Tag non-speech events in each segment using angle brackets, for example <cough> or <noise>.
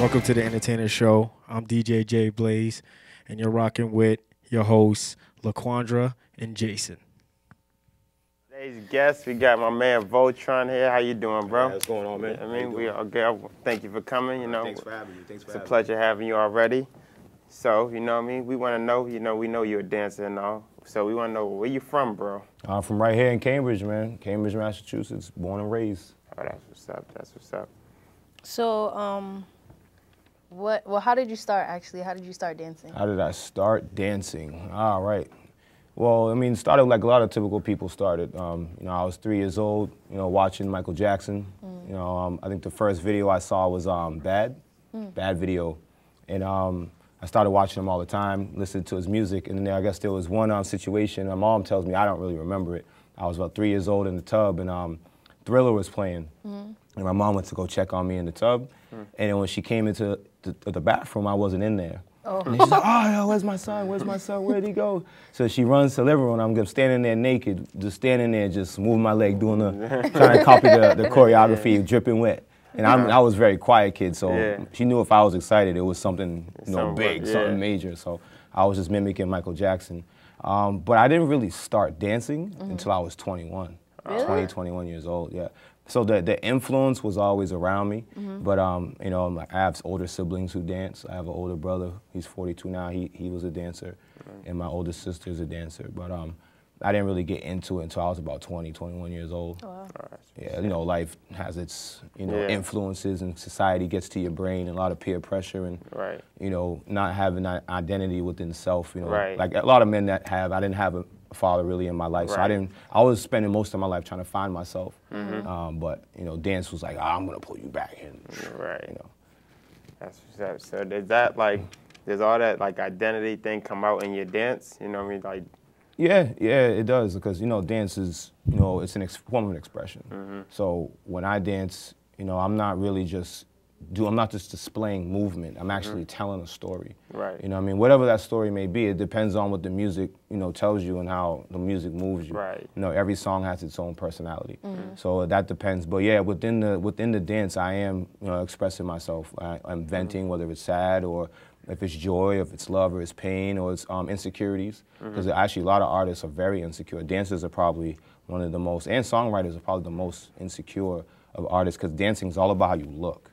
Welcome to the Entertainer Show. I'm DJ J Blaze, and you're rocking with your hosts, LaQuandra and Jason. Today's guest, we got my man Voltron here. How you doing, bro? Yeah, what's going on, man? I mean, we are good. Thank you for coming. You know, Thanks for having me. Thanks for it's a having pleasure having you already. So, you know what I mean? We want to know, you know, we know you're a dancer and all. So we want to know where you from, bro. I'm from right here in Cambridge, man. Cambridge, Massachusetts. Born and raised. Oh, that's what's up. That's what's up. So, um, what? Well, how did you start? Actually, how did you start dancing? How did I start dancing? All right. Well, I mean, started like a lot of typical people started. Um, you know, I was three years old, you know, watching Michael Jackson. You know, um, I think the first video I saw was um, Bad, Bad video. And um, I started watching him all the time, listening to his music. And then I guess there was one um, situation, my mom tells me, I don't really remember it. I was about three years old in the tub, and um, Thriller was playing. Mm-hmm. And my mom went to go check on me in the tub. Mm. And then when she came into the, the bathroom, I wasn't in there. Oh. And she's like, <laughs> oh, where's my son? Where's my son? Where'd he go? So she runs to the living room, and I'm standing there naked, just standing there, just moving my leg, doing the, <laughs> trying to copy the, the choreography, dripping wet. And I'm, I was a very quiet kid, so Yeah. she knew if I was excited, it was something, you know, Something, big, yeah. something major. So I was just mimicking Michael Jackson. Um, but I didn't really start dancing mm-hmm. until I was 21, Really? 20, 21 years old, yeah. So the, the influence was always around me, but um, you know, my- I have older siblings who dance. I have an older brother, he's 42 now, he, he was a dancer, and my older sister's a dancer. But um, I didn't really get into it until I was about 20, 21 years old. Wow. Yeah, you know, life has its, you know, Yeah. influences and society gets to your brain and a lot of peer pressure and, Right. you know, not having that identity within self, you know. Right. Like a lot of men that have, I didn't have a father really in my life, so I didn't, I was spending most of my life trying to find myself. Mm-hmm. Um, but, you know, dance was like, ah, I'm going to pull you back in. Right. You know. That's up. So does that like, does all that like identity thing come out in your dance? You know what I mean? Like, Yeah, yeah, it does because you know dance is you know it's an ex- form of expression. Mm-hmm. So when I dance, you know I'm not really just do I'm not just displaying movement. I'm actually telling a story. Mm-hmm. Right. You know what I mean whatever that story may be, it depends on what the music you know tells you and how the music moves you. Right. You know every song has its own personality. So that depends. But yeah, within the within the dance, I am you know expressing myself. I, I'm venting whether it's sad or if it's joy, if it's love, or it's pain, or it's um, insecurities. Because actually, a lot of artists are very insecure. Dancers are probably one of the most, and songwriters are probably the most insecure of artists. Because dancing is all about how you look.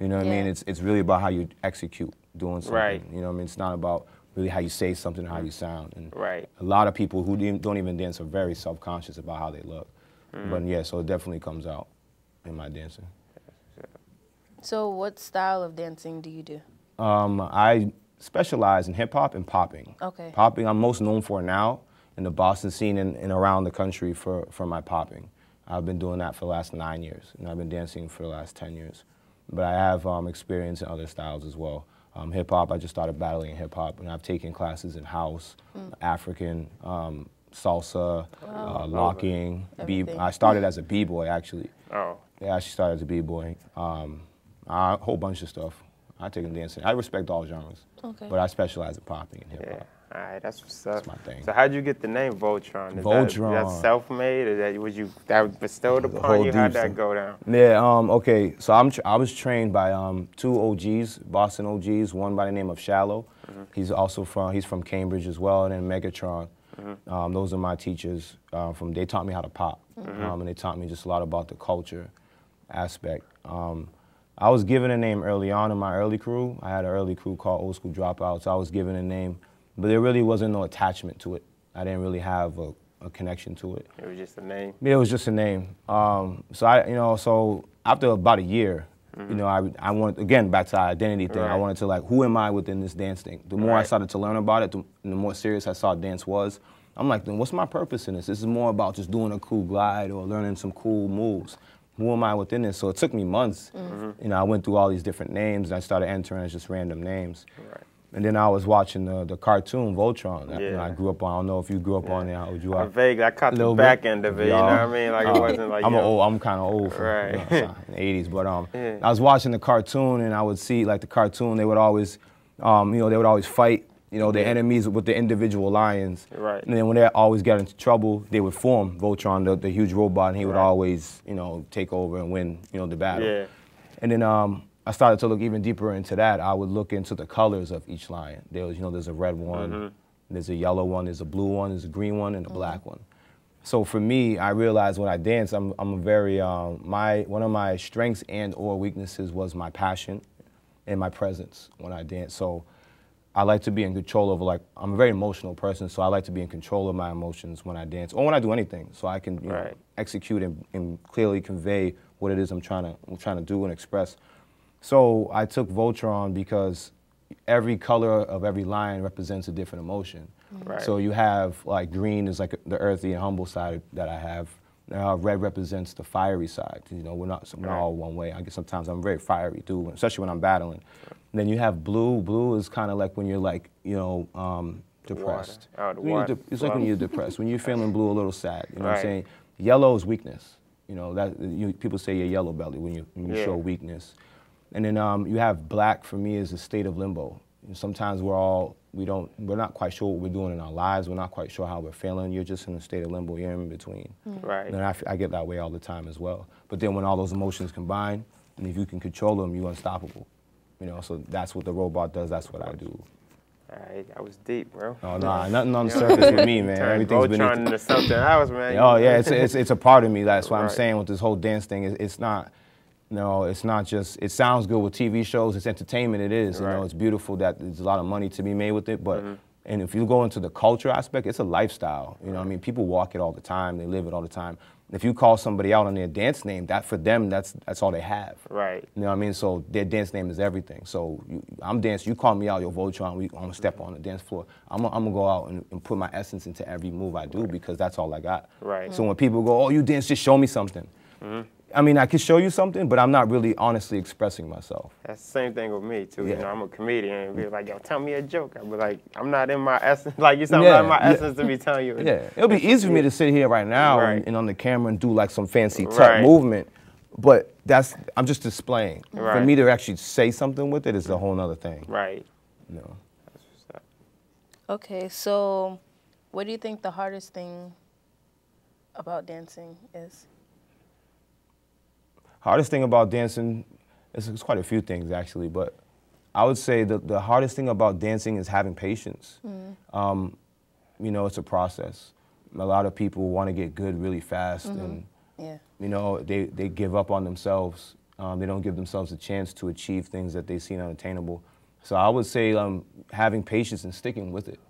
You know what I mean? It's it's really about how you execute doing something. Right. You know what I mean? It's not about really how you say something, or how you sound. And Right. a lot of people who don't even dance are very self-conscious about how they look. But yeah, so it definitely comes out in my dancing. So, what style of dancing do you do? Um, I specialize in hip hop and popping. Okay. Popping, I'm most known for now in the Boston scene and, and around the country for, for my popping. I've been doing that for the last nine years, and I've been dancing for the last 10 years. But I have um, experience in other styles as well. Um, hip hop, I just started battling in hip hop, and I've taken classes in house, African, um, salsa, uh, locking. B- I started as a b-boy actually. oh, Yeah, I actually started as a b-boy. Um, a whole bunch of stuff. I take in dancing. I respect all genres, Okay. but I specialize in popping and hip yeah. All right, that's what's up. my thing. So how'd you get the name Voltron? Is Voltron. That, is that self-made? Or that was you that was bestowed The upon you? How'd that thing. go down? Yeah. Um, okay. So I'm I was trained by um, two OGs, Boston OGs. One by the name of Shallow. Mhm. He's also from he's from Cambridge as well, and then Megatron. Um, those are my teachers. Uh, from they taught me how to pop, um, and they taught me just a lot about the culture aspect. Um, I was given a name early on in my early crew. I had an early crew called Old School Dropouts. I was given a name, but there really wasn't no attachment to it. I didn't really have a, a connection to it. It was just a name. Yeah, it was just a name. Um, so I, you know, so after about a year, you know, I, I wanted again back to the identity thing. I wanted to like, who am I within this dance thing? The more I started to learn about it, the, the more serious I saw dance was. I'm like, then what's my purpose in this? This is more about just doing a cool glide or learning some cool moves. Who am I within this? So it took me months. You know, I went through all these different names and I started entering as just random names. Right. And then I was watching the, the cartoon Voltron. you know, I grew up on. I don't know if you grew up on it. How would you? I are? vaguely, I caught the back bit. end of it. You know what I mean? Like it Uh, wasn't like I'm yo, old. I'm kind of old. For, Right. you know, the '80s, but um, <laughs> Yeah. I was watching the cartoon and I would see like the cartoon. They would always, um, you know, they would always fight. You know, the enemies with the individual lions. Right. And then when they always got into trouble, they would form Voltron, the, the huge robot, and he would Right. always, you know, take over and win, you know, the battle. Yeah. And then um, I started to look even deeper into that. I would look into the colors of each lion. There was, you know, there's a red one, there's a yellow one, there's a blue one, there's a green one, and a black one. So for me, I realized when I dance, I'm, I'm a very, um, my, one of my strengths and or weaknesses was my passion and my presence when I dance. So I like to be in control of like, I'm a very emotional person, so I like to be in control of my emotions when I dance or when I do anything. So I can you know, execute and, and clearly convey what it is I'm trying to, I'm trying to do and express. So I took Voltron because every color of every lion represents a different emotion. Right. So you have like green is like the earthy and humble side that I have. Uh, red represents the fiery side. You know, we're not, we're not Right. all one way. I guess sometimes I'm very fiery too, especially when I'm battling. And then you have blue. Blue is kind of like when you're like, you know, um, depressed. Oh, de- it's like when you're depressed. When you're feeling blue, a little sad. You know what I'm saying? Yellow is weakness. You know that you, people say you're yellow belly when you when you Yeah. show weakness. And then um, you have black for me is a state of limbo. And sometimes we're all we don't we're not quite sure what we're doing in our lives. We're not quite sure how we're feeling. You're just in a state of limbo. You're in between. Right. And I, f- I get that way all the time as well. But then when all those emotions combine, and if you can control them, you're unstoppable. You know, so that's what the robot does. That's what I do. All right, that was deep, bro. Oh nah, <laughs> nothing on the surface with me, man. Turned Everything's Voltron beneath. into something else, man. <laughs> Oh yeah, it's, it's it's a part of me. That's what I'm saying with this whole dance thing. It's, it's not, no, it's not just. It sounds good with TV shows. It's entertainment. It is. You know, it's beautiful that there's a lot of money to be made with it. But mm-hmm. and if you go into the culture aspect, it's a lifestyle. You know, I mean, people walk it all the time. They live it all the time. If you call somebody out on their dance name, that for them, that's that's all they have. Right. You know what I mean? So their dance name is everything. So you, I'm dance. You call me out, your Voltron. We, I'm gonna step mm-hmm. on the dance floor. I'm gonna, I'm gonna go out and, and put my essence into every move I do because that's all I got. Right. So when people go, oh, you dance, just show me something. Mm-hmm. I mean, I can show you something, but I'm not really honestly expressing myself. That's the same thing with me too. You Yeah. know, I'm a comedian. And be like, yo, tell me a joke. I be like, I'm not in my essence. <laughs> Like you said, I'm Yeah, not in my yeah. essence to be telling you. Yeah, it'll be easy for me to sit here right now Right. and, and on the camera and do like some fancy tut Right. movement, but that's I'm just displaying. Right. For me to actually say something with it is a whole nother thing. Right. You know. Okay, so what do you think the hardest thing about dancing is? Hardest thing about dancing, it's, it's quite a few things actually, but I would say that the hardest thing about dancing is having patience. Um, you know, it's a process. A lot of people want to get good really fast, and Yeah. you know, they, they give up on themselves. Um, they don't give themselves a chance to achieve things that they see unattainable. So I would say um, having patience and sticking with it.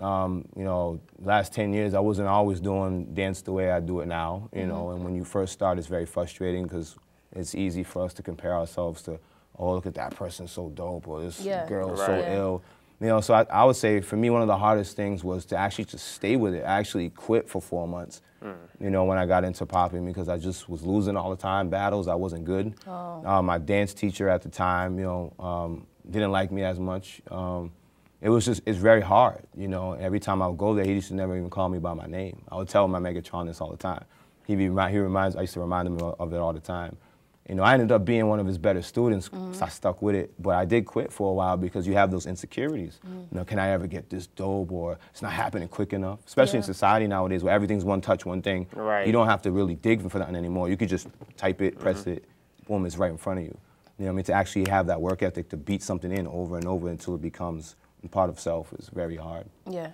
Um, you know, last 10 years, I wasn't always doing dance the way I do it now, you know, and when you first start, it's very frustrating because it's easy for us to compare ourselves to, oh, look at that person so dope, or this Yeah. girl so Yeah. ill. You know, so I, I would say for me, one of the hardest things was to actually just stay with it. I actually quit for four months, you know, when I got into popping because I just was losing all the time battles. I wasn't good. Uh, my dance teacher at the time, you know, um, didn't like me as much. Um, it was just, it's very hard, you know. Every time I would go there, he used to never even call me by my name. I would tell him my Megatron this all the time. He'd be, he reminds, I used to remind him of, it all the time. You know, I ended up being one of his better students 'cause mm-hmm. I stuck with it. But I did quit for a while because you have those insecurities. Mm. You know, can I ever get this dope or it's not happening quick enough? Especially in society nowadays where everything's one touch, one thing. Right. You don't have to really dig for that anymore. You could just type it, press mm-hmm. it, boom, it's right in front of you. You know what I mean? To actually have that work ethic to beat something in over and over until it becomes part of self is very hard. Yeah.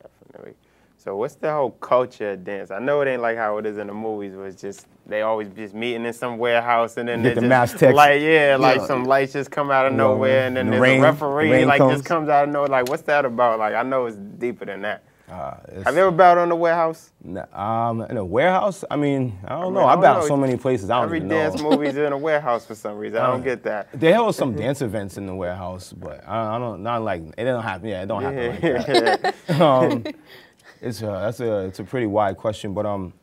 Definitely. So what's the whole culture of dance? I know it ain't like how it is in the movies, where it's just they always just meeting in some warehouse and then Get they the just mass text. like yeah, like Yeah. some lights just come out of You know, nowhere and then the there's rain- a referee rain like comes. just comes out of nowhere. Like what's that about? Like I know it's deeper than that. Uh, Have you ever battled on the warehouse? Um, in a warehouse? I mean, I don't mean, know. I I battled so many places. I don't Every dance know. movie's in a <laughs> warehouse for some reason. I don't get that. There was some <laughs> dance events in the warehouse, but I, I don't not like it. Don't happen. Yeah, it don't happen like that. <laughs> um, it's a, that's a it's a pretty wide question, but um,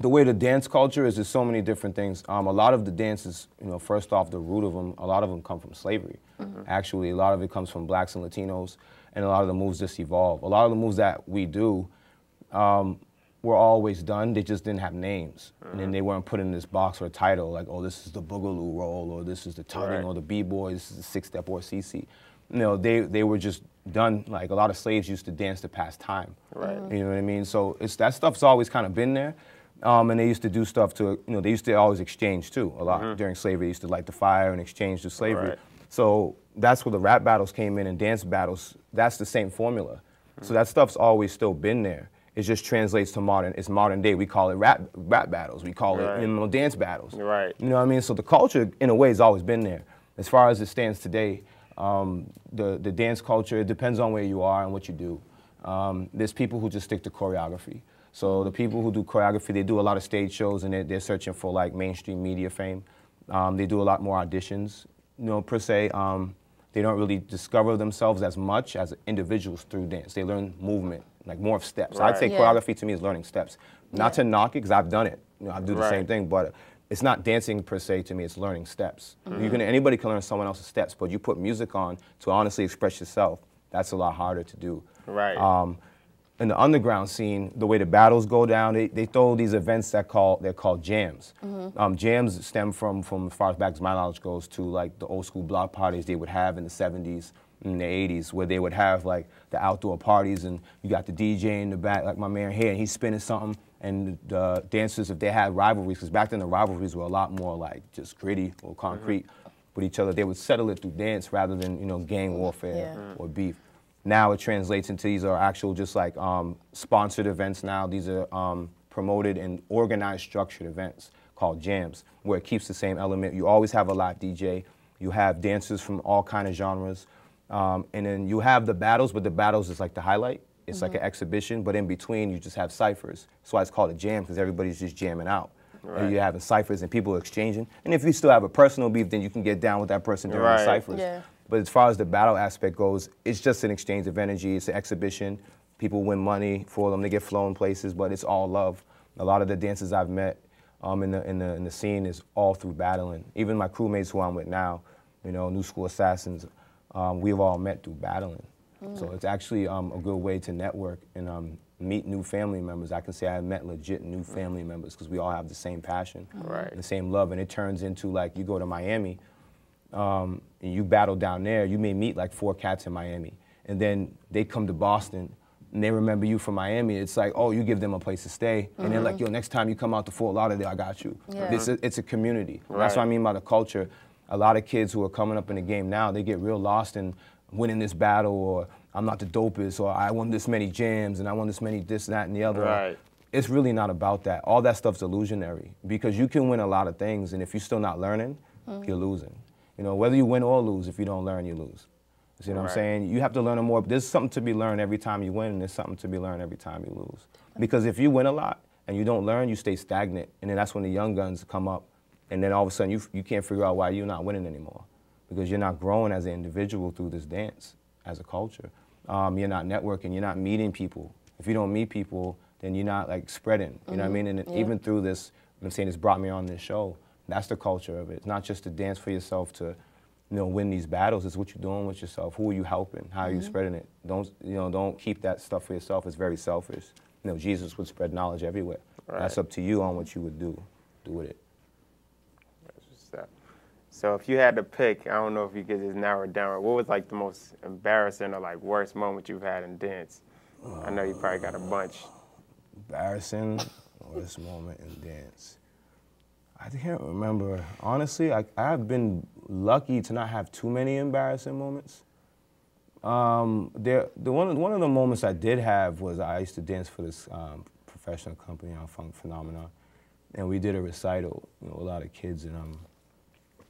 the way the dance culture is, there's so many different things. Um, a lot of the dances, you know, first off, the root of them, a lot of them come from slavery. Actually, a lot of it comes from blacks and Latinos, and a lot of the moves just evolve. A lot of the moves that we do um, were always done. They just didn't have names, and then they weren't put in this box or title like, oh, this is the boogaloo roll, or this is the tutting, Right. or the b-boy, this is the six-step or CC. You know, they they were just done. Like a lot of slaves used to dance to pass time. Right. You know what I mean? So it's that stuff's always kind of been there. Um, and they used to do stuff to, you know, they used to always exchange too a lot during slavery. They used to light the fire and exchange to slavery. Right. So that's where the rap battles came in and dance battles. That's the same formula. So that stuff's always still been there. It just translates to modern. It's modern day. We call it rap rap battles. We call Right. it you know dance battles. Right. You know what I mean? So the culture, in a way, has always been there. As far as it stands today, um, the the dance culture it depends on where you are and what you do. Um, there's people who just stick to choreography. So the people who do choreography, they do a lot of stage shows and they're, they're searching for like mainstream media fame. Um, they do a lot more auditions, you know, per se. Um, they don't really discover themselves as much as individuals through dance. They learn movement, like more of steps. I'd say Yeah. choreography to me is learning steps. Not Yeah. to knock it, because I've done it. You know, I do the same thing, but it's not dancing per se to me. It's learning steps. You can anybody can learn someone else's steps, but you put music on to honestly express yourself. That's a lot harder to do. Right. Um, in the underground scene, the way the battles go down, they, they throw these events that call they're called jams. Mm-hmm. Um, jams stem from from as far as back as my knowledge goes to like the old school block parties they would have in the 70s and the 80s, where they would have like the outdoor parties and you got the DJ in the back, like my man here, and he's spinning something. And the dancers, if they had rivalries, because back then the rivalries were a lot more like just gritty or concrete mm-hmm. with each other, they would settle it through dance rather than you know gang warfare Yeah. Mm-hmm. or beef. Now it translates into these are actual just like um, sponsored events now. These are um, promoted and organized structured events called jams where it keeps the same element. You always have a live DJ. You have dancers from all kind of genres. Um, and then you have the battles, but the battles is like the highlight. It's like an exhibition, but in between you just have ciphers. That's why it's called a jam because everybody's just jamming out. Right. And you're having ciphers and people are exchanging. And if you still have a personal beef, then you can get down with that person during Right. the ciphers. Yeah. But as far as the battle aspect goes, it's just an exchange of energy. It's an exhibition. People win money for them. They get flown places, but it's all love. A lot of the dancers I've met um, in, the, in, the, in the scene is all through battling. Even my crewmates who I'm with now, you know, New School Assassins, um, we've all met through battling. So it's actually um, a good way to network and um, meet new family members. I can say I met legit new family members because we all have the same passion, Right. the same love, and it turns into like you go to Miami, um, and you battle down there, you may meet like four cats in Miami, and then they come to Boston and they remember you from Miami. It's like, oh, you give them a place to stay, and they're like, yo, next time you come out to Fort Lauderdale, I got you. Yeah. It's, a, it's a community. That's what I mean by the culture. A lot of kids who are coming up in the game now, they get real lost in winning this battle, or I'm not the dopest, or I won this many jams, and I won this many this, that, and the other. Right. It's really not about that. All that stuff's illusionary because you can win a lot of things, and if you're still not learning, you're losing. You know, whether you win or lose, if you don't learn, you lose. You see what I'm saying? You have to learn more. There's something to be learned every time you win, and there's something to be learned every time you lose. Because if you win a lot and you don't learn, you stay stagnant, and then that's when the young guns come up, and then all of a sudden you, you can't figure out why you're not winning anymore because you're not growing as an individual through this dance as a culture. Um, you're not networking. You're not meeting people. If you don't meet people, then you're not like spreading. You know what I mean? And Yeah. even through this, I'm saying this brought me on this show. That's the culture of it. It's not just to dance for yourself to, you know, win these battles. It's what you're doing with yourself. Who are you helping? How are you mm-hmm. spreading it? Don't you know? Don't keep that stuff for yourself. It's very selfish. You know, Jesus would spread knowledge everywhere. That's up to you on what you would do. Do with it. So, so if you had to pick, I don't know if you could just narrow it down. What was like the most embarrassing or like worst moment you've had in dance? I know you probably got a bunch. Uh, embarrassing worst moment in dance. I can't remember. Honestly, I, I've been lucky to not have too many embarrassing moments. Um, there, the one, one of the moments I did have was I used to dance for this um, professional company on Phunk Phenomenon, and we did a recital. You know, a lot of kids, and um,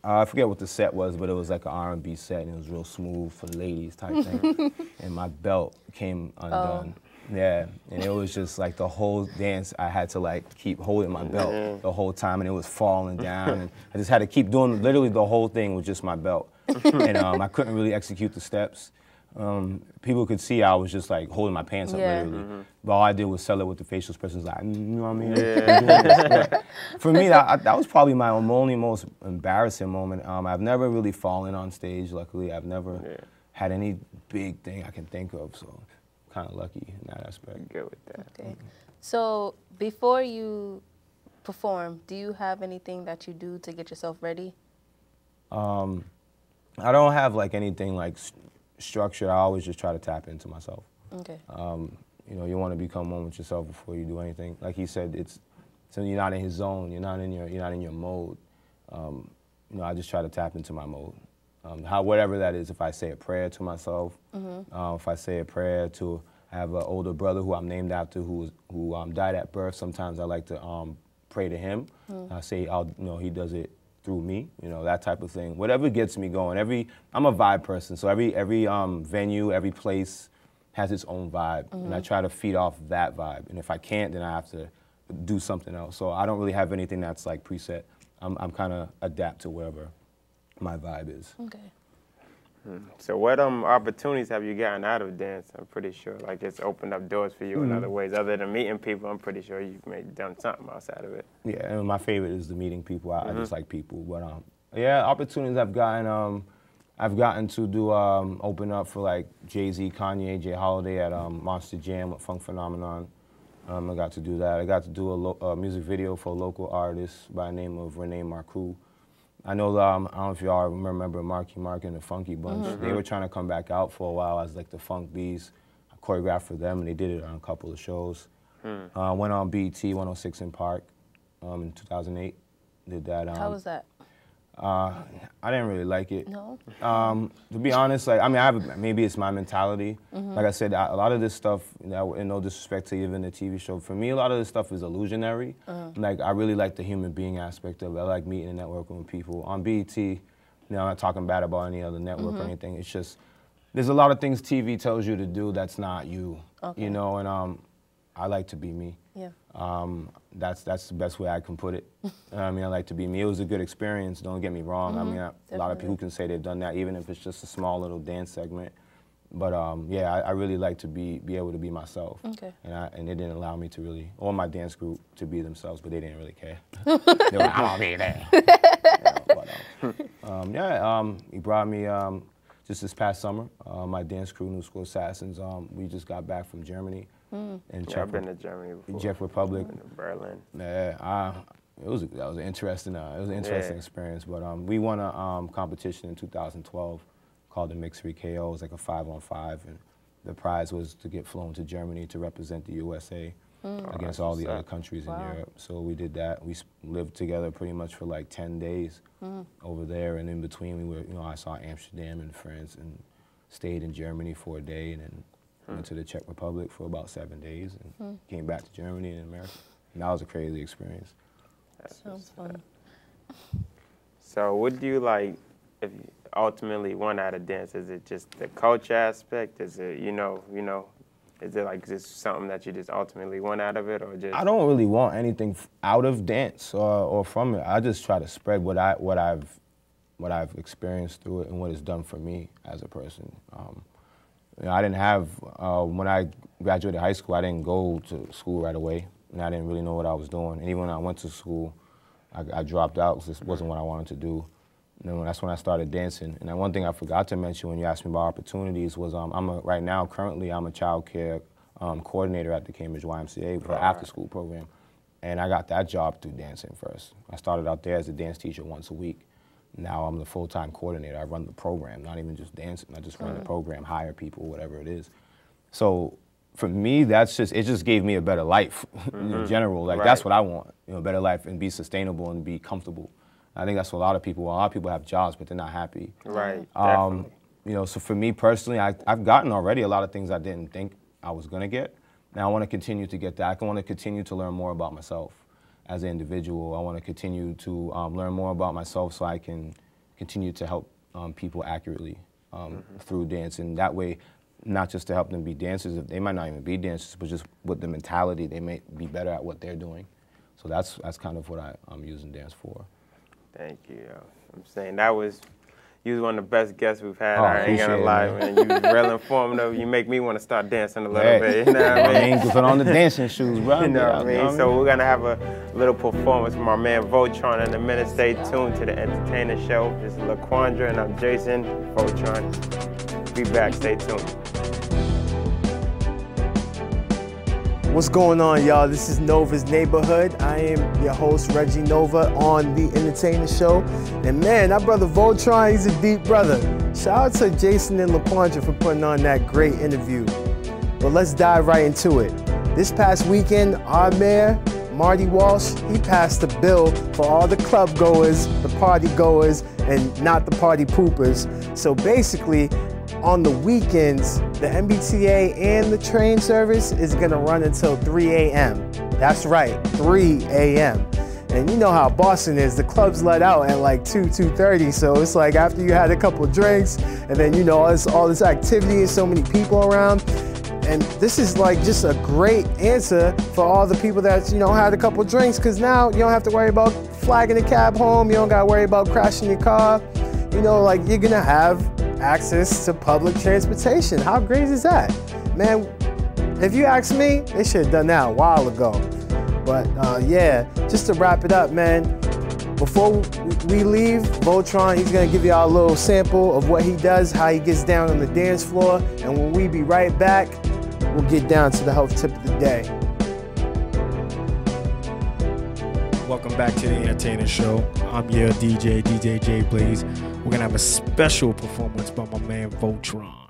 I forget what the set was, but it was like an R&B set, and it was real smooth for ladies type thing. <laughs> and my belt came undone. Yeah, and it was just like the whole dance. I had to like keep holding my belt the whole time, and it was falling down. And I just had to keep doing literally the whole thing with just my belt, <laughs> and um, I couldn't really execute the steps. Um, people could see I was just like holding my pants up Yeah. literally, but all I did was sell it with the facial expressions, like mm, you know what I mean. I'm doing this. But for me, that, I- that was probably my only most embarrassing moment. Um, I've never really fallen on stage. Luckily, I've never Yeah. had any big thing I can think of, so kind of lucky in that aspect. Good with that. Okay. So before you perform, do you have anything that you do to get yourself ready? Um, I don't have like anything like s- structure. I always just try to tap into myself. Okay. Um, you know, you want to become one with yourself before you do anything. Like he said, it's so you're not in his zone, you're not in your you're not in your mode. Um, you know, I just try to tap into my mode. Um, how whatever that is, if I say a prayer to myself, uh, if I say a prayer to I have an older brother who I'm named after who who um, died at birth. Sometimes I like to um, pray to him. I say, I'll, you know, he does it through me, you know, that type of thing. Whatever gets me going. Every I'm a vibe person, so every every um, venue, every place has its own vibe, and I try to feed off that vibe. And if I can't, then I have to do something else. So I don't really have anything that's like preset. I'm I'm kind of adapt to wherever my vibe is. Okay. So what um opportunities have you gotten out of dance? I'm pretty sure like it's opened up doors for you in other ways other than meeting people. I'm pretty sure you've made done something outside of it. Yeah, and my favorite is the meeting people. I, I just like people, but um, yeah, opportunities I've gotten. Um, I've gotten to do um, open up for like Jay Z, Kanye, Jay Holiday at um, Monster Jam with Phunk Phenomenon. Um, I got to do that. I got to do a, lo- a music video for a local artist by the name of Renee Marcoux. I know, um, I don't know if y'all remember Marky Mark and the Funky Bunch. They were trying to come back out for a while as like the Funk Bees. I choreographed for them, and they did it on a couple of shows. Uh, went on BET 106 & Park um, in 2008. Did that. Um, How was that? Uh, I didn't really like it. No. Um, to be honest, like I mean, I have maybe it's my mentality. Mm-hmm. Like I said, a a lot of this stuff, you know, and no disrespect to even the TV show, for me, a lot of this stuff is illusionary. Uh-huh. Like I really like the human being aspect of it. I like meeting and networking with people on BET. You know, I'm not talking bad about any other network Mm-hmm. or anything. It's just there's a lot of things TV tells you to do that's not you. Okay. You know, and um, I like to be me. Yeah. Um, that's that's the best way I can put it. <laughs> I mean, I like to be me. It was a good experience. Don't get me wrong. I mean, I, a lot of Mm-hmm. People can say they've done that, even if it's just a small little dance segment. But um, yeah, I, I really like to be be able to be myself. Okay. And I, and it didn't allow me to really, or my dance group to be themselves, but they didn't really care. <laughs> they were like, gonna be there. Yeah, yeah, um, he brought me um, just this past summer. Uh, my dance crew, New School Assassins. Um, we just got back from Germany. Mm. And Yeah, I've been to Germany before. Czech Republic. Been to Berlin. Yeah, I, it was that was an interesting uh, it was an interesting Yeah. experience. But um, we won a um, competition in 2012 called the Mixed 3 KO. It was like a five on five, and the prize was to get flown to Germany to represent the USA against that's all the what's other countries Wow. in Europe. So we did that. We lived together pretty much for like 10 days over there, and in between we were, you know, I saw Amsterdam and France and stayed in Germany for a day, and then went to the Czech Republic for about seven days, and came back to Germany and America. And that was a crazy experience. That Sounds fun. <laughs> So what do you like if you ultimately want out of dance? Is it just the culture aspect? Is it, you know, you know, is it like just something that you just ultimately want out of it or just I don't really want anything out of dance or, or from it. I just try to spread what I what I've what I've experienced through it and what it's done for me as a person. Um, you know, I didn't have uh, when I graduated high school. I didn't go to school right away, and I didn't really know what I was doing. And even when I went to school, I, I dropped out because this wasn't what I wanted to do. And that's when I started dancing. And then one thing I forgot to mention when you asked me about opportunities was um, I'm a, right now currently I'm a child care um, coordinator at the Cambridge YMCA for Alright. after school program. And I got that job through dancing first. I started out there as a dance teacher once a week. Now I'm the full-time coordinator. I run the program, not even just dancing. I just run the program, hire people, whatever it is. So for me, that's just it. Just gave me a better life <laughs> in general. Like that's what I want, you know, a better life and be sustainable and be comfortable. I think that's what a lot of people. A lot of people have jobs, but they're not happy. right? Um, you know, so for me personally, I, I've gotten already a lot of things I didn't think I was gonna get. Now I want to continue to get that. I want to continue to learn more about myself as an individual. I want to continue to um, learn more about myself so I can continue to help um, people accurately um, through dance. And that way, not just to help them be dancers, if they might not even be dancers, but just with the mentality, they may be better at what they're doing. So that's that's kind of what I, I'm using dance for. Thank you. I'm saying that was you was one of the best guests we've had. Oh, I ain't gonna lie, man. man. You real informative. You make me want to start dancing a little Hey. bit. You know what I <laughs> mean? put on the dancing shoes, bro. You know what I mean? So we're gonna have a little performance from our man Voltron in a minute. Stay tuned to the entertainer show. This is LaQuandra and I'm Jason Voltron. Be back. Stay tuned. What's going on, y'all? This is Nova's Neighborhood. I am your host, Reggie Nova, on The Entertainer Show. And man, that brother Voltron, he's a deep brother. Shout out to Jason and LaQuandra for putting on that great interview. But let's dive right into it. This past weekend, our mayor, Marty Walsh, he passed a bill for all the club goers, the party goers, and not the party poopers. So basically, on the weekends, the MBTA and the train service is gonna run until 3 a.m. That's right, 3 a.m. And you know how Boston is, the clubs let out at like 2, 2.30, so it's like after you had a couple drinks, and then you know, all this, all this activity and so many people around, and this is like just a great answer for all the people that, you know, had a couple drinks, because now you don't have to worry about flagging a cab home, you don't gotta worry about crashing your car. You know, like you're gonna have access to public transportation. How great is that? Man, if you ask me, they should have done that a while ago. But uh, yeah, just to wrap it up, man, before we leave, Voltron, he's gonna give y'all a little sample of what he does, how he gets down on the dance floor, and when we be right back, we'll get down to the health tip of the day. Welcome back to the Entertainer Show. I'm your DJ, DJ J Blaze. We're gonna have a special performance by my man Voltron.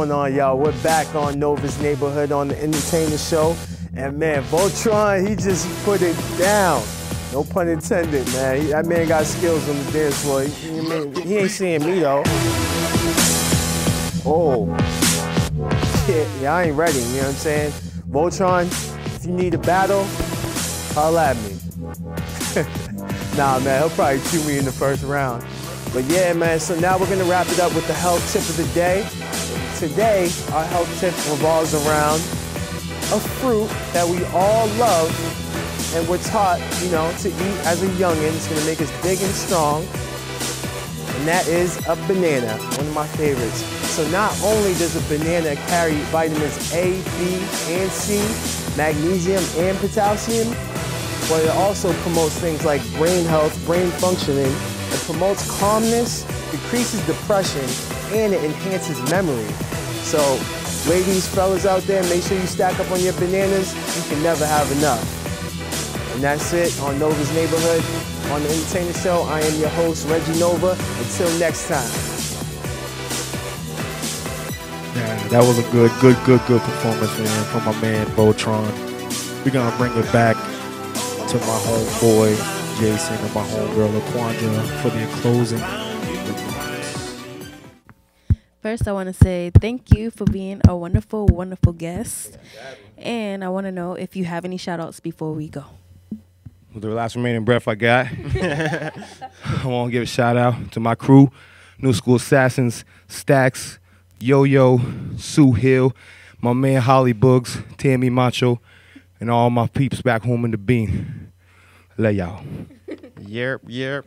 Going on, y'all? We're back on Nova's Neighborhood on the Entertainer Show. And man, Voltron, he just put it down. No pun intended, man. That man got skills on the dance floor. He, he ain't seeing me, though. Oh. Yeah, yeah, I ain't ready, you know what I'm saying? Voltron, if you need a battle, holla at me. <laughs> nah, man, he'll probably chew me in the first round. But yeah, man, so now we're gonna wrap it up with the health tip of the day. Today, our health tip revolves around a fruit that we all love and we're taught, you know, to eat as a youngin'. It's gonna make us big and strong. And that is a banana, one of my favorites. So not only does a banana carry vitamins A, B, and C, magnesium and potassium, but it also promotes things like brain health, brain functioning, it promotes calmness, decreases depression, and it enhances memory. So ladies, fellas out there, make sure you stack up on your bananas. You can never have enough. And that's it on Nova's Neighborhood. On the Entertainer Show, I am your host, Reggie Nova. Until next time. Yeah, that was a good, good, good, good performance, man, from my man Voltron. We're gonna bring it back to my homeboy Jason and my homegirl Laquandra for their closing. First, I want to say thank you for being a wonderful, wonderful guest. And I want to know if you have any shout outs before we go. With the last remaining breath I got, <laughs> I want to give a shout out to my crew, New School Assassins, Stacks, Yo Yo, Sue Hill, my man Holly Bugs, Tammy Macho, and all my peeps back home in the bean. Love y'all. yep, yerp.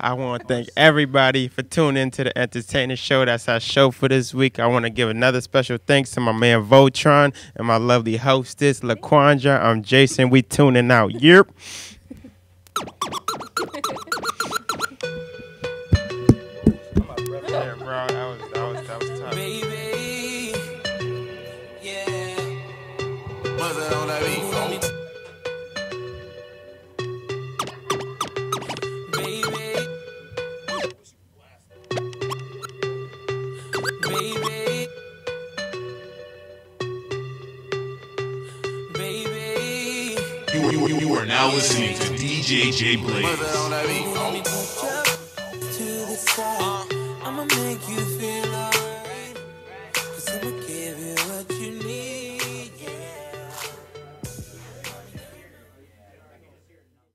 I want to thank everybody for tuning into the Entertainer Show. That's our show for this week. I want to give another special thanks to my man Voltron and my lovely hostess, Laquandra. I'm Jason. We tuning out. Yerp. <laughs> you, you now listening to DJ J What's Blaze.